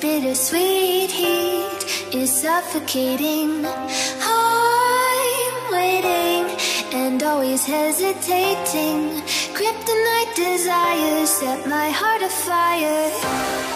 bittersweet heat is suffocating. I'm waiting and always hesitating. Kryptonite desires set my heart afire.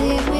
see me